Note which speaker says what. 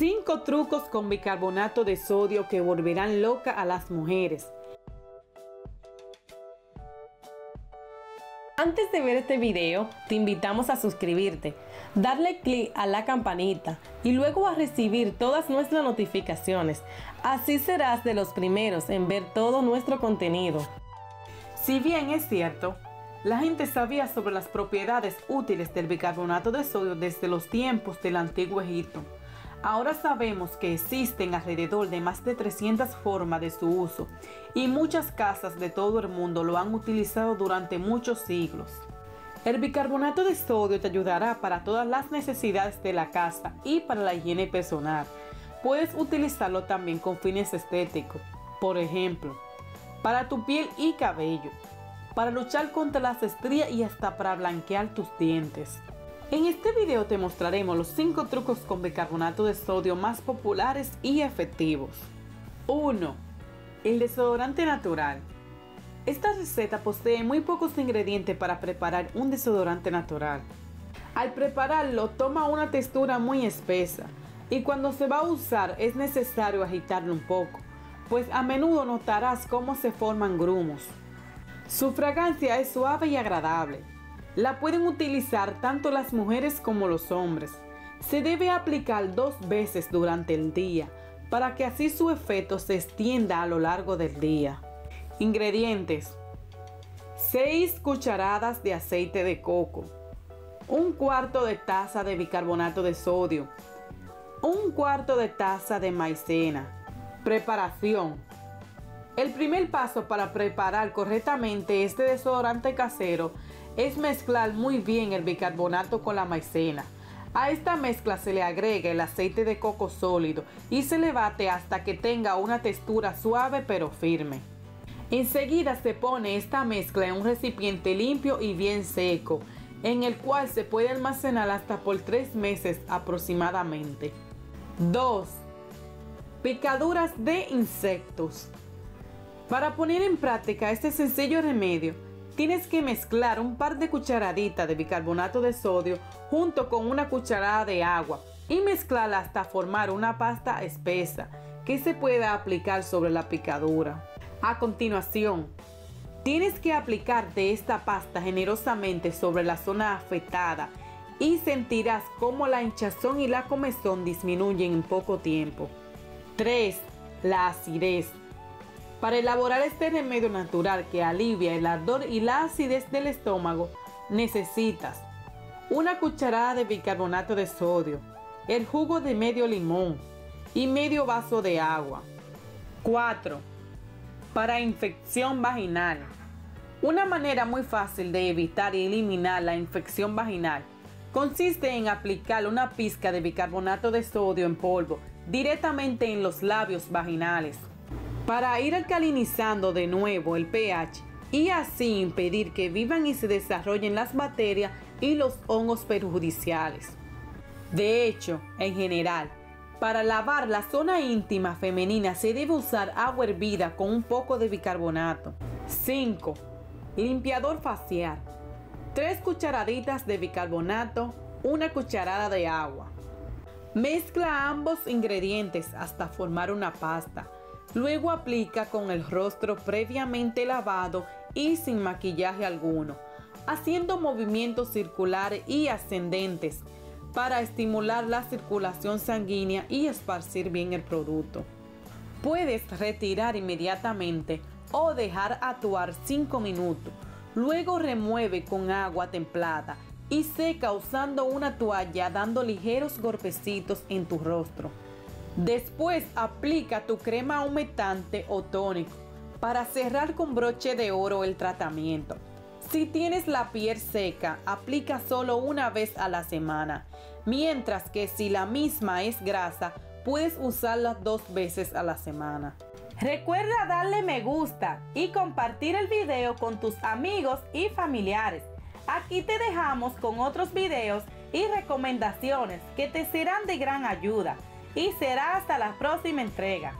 Speaker 1: 5 trucos con bicarbonato de sodio que volverán loca a las mujeres. Antes de ver este video, te invitamos a suscribirte, darle clic a la campanita y luego a recibir todas nuestras notificaciones. Así serás de los primeros en ver todo nuestro contenido. Si bien es cierto, la gente sabía sobre las propiedades útiles del bicarbonato de sodio desde los tiempos del antiguo Egipto. Ahora sabemos que existen alrededor de más de 300 formas de su uso y muchas casas de todo el mundo lo han utilizado durante muchos siglos. El bicarbonato de sodio te ayudará para todas las necesidades de la casa y para la higiene personal. Puedes utilizarlo también con fines estéticos, por ejemplo, para tu piel y cabello, para luchar contra las estrías y hasta para blanquear tus dientes. En este video te mostraremos los 5 trucos con bicarbonato de sodio más populares y efectivos. 1. El desodorante natural. Esta receta posee muy pocos ingredientes para preparar un desodorante natural. Al prepararlo toma una textura muy espesa y cuando se va a usar es necesario agitarlo un poco, pues a menudo notarás cómo se forman grumos. Su fragancia es suave y agradable. La pueden utilizar tanto las mujeres como los hombres. Se debe aplicar dos veces durante el día para que así su efecto se extienda a lo largo del día. Ingredientes. 6 cucharadas de aceite de coco. Un cuarto de taza de bicarbonato de sodio. Un cuarto de taza de maicena. Preparación. El primer paso para preparar correctamente este desodorante casero es mezclar muy bien el bicarbonato con la maicena. A esta mezcla se le agrega el aceite de coco sólido y se le bate hasta que tenga una textura suave pero firme. Enseguida se pone esta mezcla en un recipiente limpio y bien seco, en el cual se puede almacenar hasta por 3 meses aproximadamente. 2. Picaduras de insectos. Para poner en práctica este sencillo remedio, tienes que mezclar un par de cucharaditas de bicarbonato de sodio junto con una cucharada de agua y mezclarla hasta formar una pasta espesa que se pueda aplicar sobre la picadura. A continuación, tienes que aplicarte esta pasta generosamente sobre la zona afectada y sentirás cómo la hinchazón y la comezón disminuyen en poco tiempo. 3. La acidez. Para elaborar este remedio natural que alivia el ardor y la acidez del estómago, necesitas una cucharada de bicarbonato de sodio, el jugo de medio limón y medio vaso de agua. 4. Para infección vaginal. Una manera muy fácil de evitar y eliminar la infección vaginal consiste en aplicar una pizca de bicarbonato de sodio en polvo directamente en los labios vaginales para ir alcalinizando de nuevo el pH y así impedir que vivan y se desarrollen las bacterias y los hongos perjudiciales. De hecho, en general, para lavar la zona íntima femenina se debe usar agua hervida con un poco de bicarbonato. 5. Limpiador facial. 3 cucharaditas de bicarbonato, una cucharada de agua. Mezcla ambos ingredientes hasta formar una pasta. Luego aplica con el rostro previamente lavado y sin maquillaje alguno, haciendo movimientos circulares y ascendentes para estimular la circulación sanguínea y esparcir bien el producto. Puedes retirar inmediatamente o dejar actuar 5 minutos. Luego remueve con agua templada y seca usando una toalla dando ligeros golpecitos en tu rostro. Después aplica tu crema humectante o tónico para cerrar con broche de oro el tratamiento. Si tienes la piel seca, aplica solo una vez a la semana, mientras que si la misma es grasa, puedes usarla dos veces a la semana. Recuerda darle me gusta y compartir el video con tus amigos y familiares. Aquí te dejamos con otros videos y recomendaciones que te serán de gran ayuda y será hasta la próxima entrega.